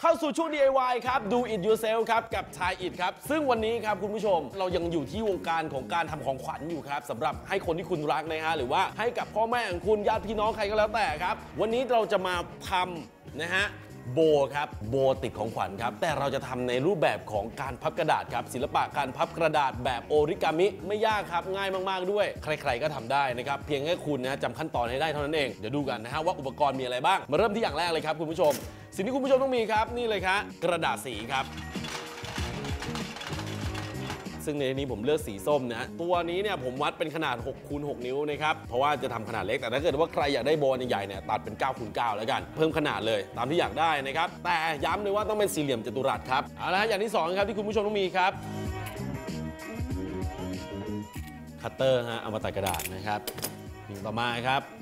เข้าสู่ช่วง DIY ครับ Do it yourself ครับ กับชายอิดครับ ซึ่งวันนี้ครับคุณผู้ชมเรายังอยู่ที่วงการของการทำของขวัญอยู่ครับสำหรับให้คนที่คุณรักนะฮะ หรือว่าให้กับพ่อแม่ของคุณญาติพี่น้องใครก็แล้วแต่ครับ วันนี้เราจะมาทำนะฮะ โบครับโบติดของขวัญครับ แต่เราจะทำในรูปแบบของการพับกระดาษครับ ศิลปะการพับกระดาษแบบโอริกามิไม่ยากครับ ง่ายมากๆด้วย ใคร ๆ ก็ทำได้นะครับ เพียงแค่คุณนะจำขั้นตอนให้ได้เท่านั้นเอง เดี๋ยวดูกันนะฮะว่าอุปกรณ์มีอะไรบ้าง มาเริ่มที่อย่างแรกเลยครับคุณผู้ชม สิ่งที่คุณผู้ชมต้องมีครับ นี่เลยครับกระดาษสีครับ ซึ่งในนี้ผมเลือกสีส้มนะตัวนี้เนี่ยผมวัดเป็นขนาด6คูณ6นิ้วนะครับเพราะว่าจะทำขนาดเล็กแต่ถ้าเกิดว่าใครอยากได้โบนใหญ่ๆเนี่ยตัดเป็น9คูณ9แล้วกัน เพิ่มขนาดเลยตามที่อยากได้นะครับแต่ย้ำเลยว่าต้องเป็นสี่เหลี่ยมจัตุรัสครับเอาละอย่างที่สองครับที่คุณผู้ชมต้องมีครับคัตเตอร์ฮะเอามาตัดกระดาษนะครับสิ่งต่อมาครับ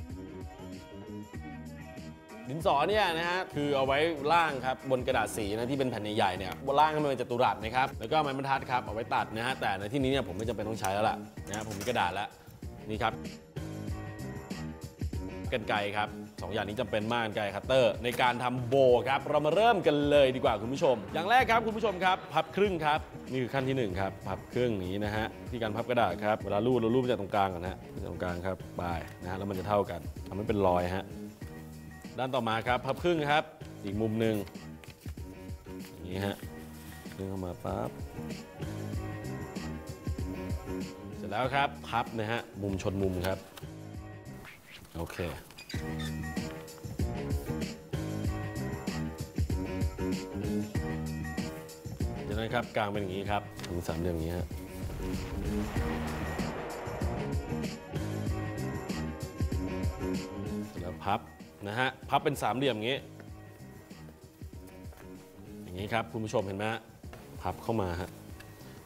ดินสอเนี่ยนะฮะคือเอาไว้ล่างครับบนกระดาษสีนะที่เป็นแผ่นใหญ่ๆเนี่ยบนล่างให้มันเป็นจัตุรัสนะครับแล้วก็ไม้บรรทัดครับเอาไว้ตัดนะฮะแต่ในที่นี้เนี่ยผมไม่จำเป็นต้องใช้แล้วล่ะนะฮะผมมีกระดาษแล้วนี่ครับกันไกครับสองอย่างนี้จำเป็นมากกันไกคัตเตอร์ ในการทำโบครับ เรามาเริ่มกันเลยดีกว่าคุณผู้ชม อย่างแรกครับคุณผู้ชมครับ พับครึ่งครับ นี่คือขั้นที่หนึ่งครับ พับครึ่งอย่างนี้นะฮะที่การพับกระดาษครับ เวลารูดเรารูดมาจากตรงกลางก่อนนะฮะจากตรงกลางครับปลายนะฮะแล้วมันจะเท่ากันทำให้เป็นรอยฮะ ด้านต่อมาครับพับครึ่งครับ อีกมุมหนึ่งอย่างนี้ฮะดึงเข้ามาปั๊บเสร็จแล้วครับพับนะฮะมุมชนมุมครับ โอเคจากนั้นครับกลางเป็นอย่างนี้ครับทำสามเหลี่ยมอย่างนี้ฮะแล้วพับ นะฮะพับเป็นสามเหลี่ยมอย่างนี้ อย่างนี้ครับคุณผู้ชมเห็นไหมฮะพับเข้ามาฮะ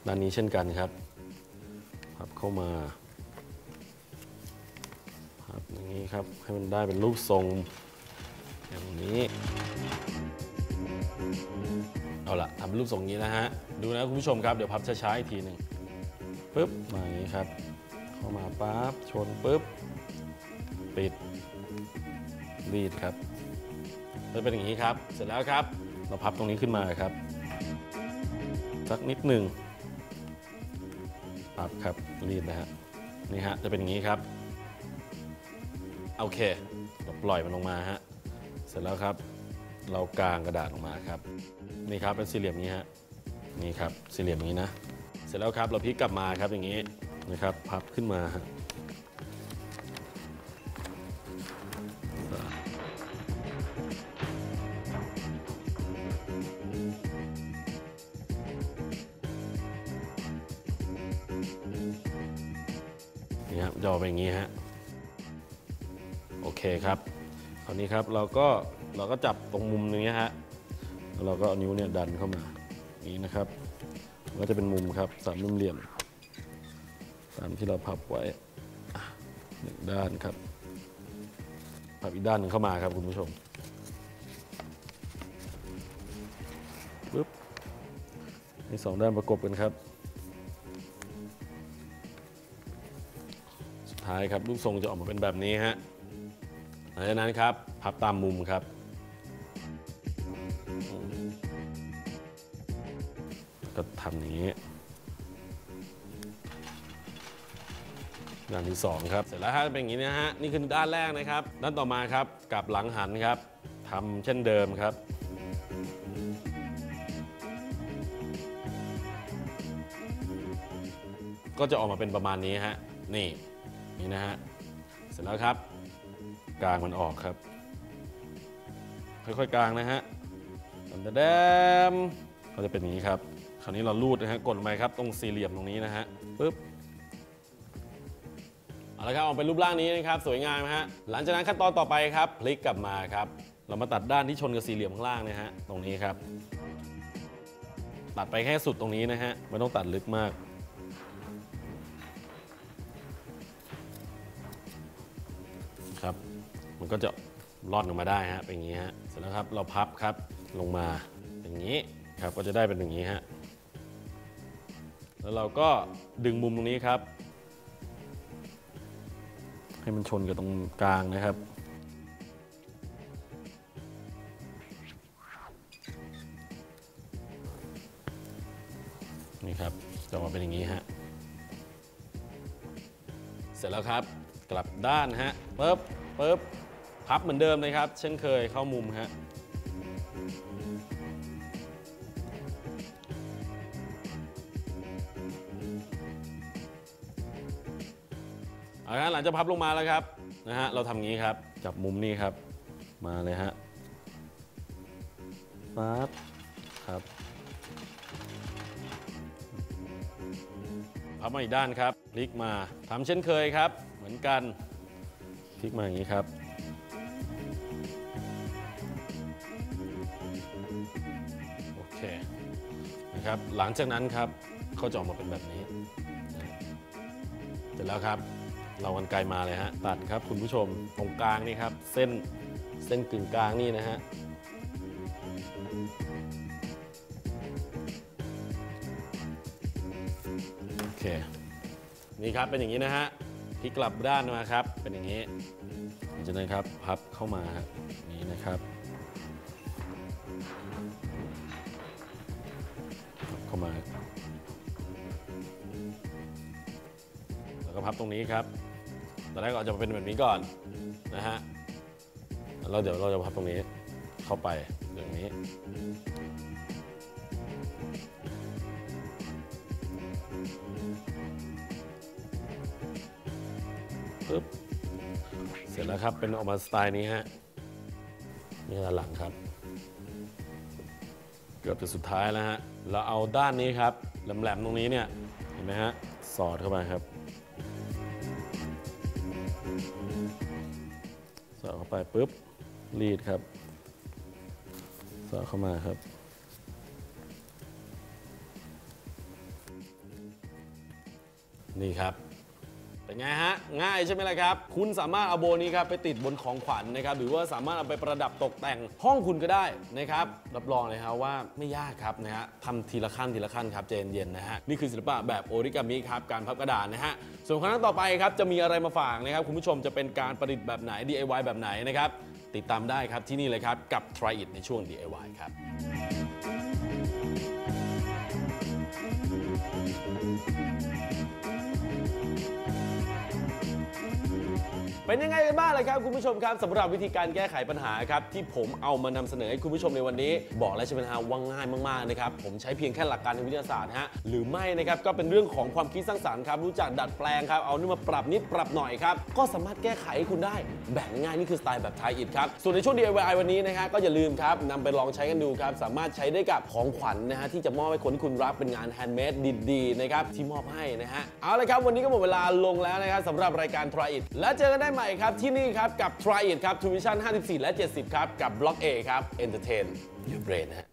ด้านนี้เช่นกันครับ พับเข้ามาพับอย่างนี้ครับให้มันได้เป็นรูปทรงอย่างนี้เอาละทำเป็นรูปทรงนี้นะฮะดูนะคุณผู้ชมครับเดี๋ยวพับช้าๆอีกทีหนึ่งปึ๊บมาอย่างนี้ครับ เข้ามาปั๊บชนปึ๊บปิด รีดครับจะเป็นอย่างนี้ครับ เสร็จแล้วครับ เราพับตรงนี้ขึ้นมาครับ สักนิดหนึ่งพับครับรีดนะฮะนี่ฮะจะเป็นอย่างนี้ครับโอเคเราปล่อยมันลงมาฮะเสร็จแล้วครับ เรากางกระดาษออกมาครับ นี่ครับเป็นสี่เหลี่ยมนี้ฮะนี่ครับสี่เหลี่ยมนี้นะ เสร็จแล้วครับเราพลิกกลับมาครับอย่างนี้นะครับ พับขึ้นมาฮะ นี่ครับจอเป็นอย่างนี้ฮะโอเคครับคราวนี้ครับเราก็เราก็จับตรงมุมนี้ฮะแล้วเราก็เอานิ้วเนี่ยดันเข้ามานี้นะครับก็จะเป็นมุมครับสามเหลี่ยมตามที่เราพับไว้หนึ่งด้านครับพับอีกด้านหนึ่งเข้ามาครับคุณผู้ชมปึ๊บนี่สองด้านประกบกันครับ ท้ายครับรูปทรงจะออกมาเป็นแบบนี้ฮะหลังจากนั้นครับพับตามมุมครับ ก็ทำอย่างนี้ด้านที่สองครับเสร็จแล้วฮะเป็นอย่างนี้นะฮะนี่คือด้านแรกนะครับ ด้านต่อมาครับกลับหลังหันครับทำเช่นเดิมครับก็จะออกมาเป็นประมาณนี้ฮะ นี่ นี่นะฮะ เสร็จแล้วครับ กลางมันออกครับ ค่อยๆกลางนะฮะดำแดมก็จะเป็นอย่างนี้ครับ คราวนี้เราลูดนะฮะ กดลงไปครับ ตรงสี่เหลี่ยมตรงนี้นะฮะปึ๊บเอาละครับออกเป็นรูปร่างนี้นะครับ สวยงามฮะ หลังจากนั้นขั้นตอนต่อไปครับพลิกกลับมาครับ เรามาตัดด้านที่ชนกับสี่เหลี่ยมข้างล่างนะฮะ ตรงนี้ครับ ตัดไปแค่สุดตรงนี้นะฮะ ไม่ต้องตัดลึกมาก มันก็จะรอดออกมาได้ฮะเป็นอย่างนี้ฮะเสร็จแล้วครับเราพับครับลงมาอย่างนี้ครับก็จะได้เป็นอย่างนี้ฮะแล้วเราก็ดึงมุมตรงนี้ครับ ให้มันชนกับตรงกลางนะครับนี่ครับจะมาเป็นอย่างนี้ฮะเสร็จแล้วครับกลับด้านฮะปึ๊บปึ๊บ พับเหมือนเดิมเลยครับ เช่นเคยเข้ามุมฮะเอาละหลังจากพับลงมาแล้วครับนะฮะเราทำงี้ครับ จับมุมนี้ครับ มาเลยฮะปั๊บครับพับมาอีกด้านครับ พลิกมาทำเช่นเคยครับ เหมือนกัน พลิกมาอย่างนี้ครับ นะครับหลังจากนั้นครับเขาจะออกมาเป็นแบบนี้ เสร็จแล้วครับ เรากันไกลมาเลยฮะตัดครับคุณผู้ชมตรงกลางนี่ครับ เส้นเส้นกึ่งกลางนี่นะฮะโอเคนี่ครับเป็นอย่างนี้นะฮะพลิกกลับด้านมาครับเป็นอย่างนี้จากนั้นครับพับเข้ามานี้นะครับ เข้ามา แล้วก็พับตรงนี้ครับตอนแรกเราจะเป็นแบบนี้ก่อนนะฮะแล้วเดี๋ยวเราจะพับตรงนี้เข้าไปอย่างนี้ปึ๊บเสร็จแล้วครับเป็นออกมาสไตล์นี้ฮะนี่ด้านหลังครับ เกือบจะสุดท้ายแล้วฮะ เราเอาด้านนี้ครับ แหลมๆตรงนี้เนี่ย เห็นไหมฮะ สอดเข้าไปครับ สอดเข้าไปปุ๊บ รีดครับ สอดเข้ามาครับ นี่ครับ เป็นไงฮะ ง่ายใช่ไหมล่ะครับ คุณสามารถเอาโบนี้ครับไปติดบนของขวัญนะครับ หรือว่าสามารถเอาไปประดับตกแต่งห้องคุณก็ได้นะครับ รับรองเลยครับว่าไม่ยากครับนะฮะทำทีละขั้นทีละขั้นครับใจนเย็นนะฮะ นี่คือศิลปะแบบโอริกามิครับ การพับกระดาษนะฮะ ส่วนครั้งต่อไปครับจะมีอะไรมาฝากนะครับคุณผู้ชมจะเป็นการประดิษฐ์แบบไหน DIY แบบไหนนะครับ ติดตามได้ครับที่นี่เลยครับกับ Try It ในช่วง DIY ครับ เป็นยังไงกันบ้างเลยครับคุณผู้ชมครับสำหรับวิธีการแก้ไขปัญหาครับที่ผมเอามานำเสนอให้คุณผู้ชมในวันนี้ บอกแล้วใช่ไหมฮะว่าง่ายมากๆนะครับผมใช้เพียงแค่หลักการทางวิทยาศาสตร์ฮะหรือไม่นะครับก็เป็นเรื่องของความคิดสร้างสรรค์ครับรู้จักดัดแปลงครับเอานี่มาปรับนิดปรับหน่อยครับก็สามารถแก้ไขให้คุณได้แบบง่ายนี่คือสไตล์แบบไทยอิฐครับส่วนในช่วง DIY วันนี้นะฮะก็อย่าลืมครับนำไปลองใช้กันดูครับสามารถใช้ได้กับของขวัญนะฮะที่จะมอบให้คนที่คุณรักเป็นงาน handmade ดีๆนะครับที่มอบให้นะฮะเอาละครับวันนี้ก็หมดเวลาลงแล้วนะครับสำหรับรายการ Try It แล้วเจอกันได้ใหม่ครับที่นี่ครับกับ Try It ครับ ทรูวิชั่นส์ 54 และ 70 ครับ กับบล็อก A ครับ Entertain Your Brain ฮะ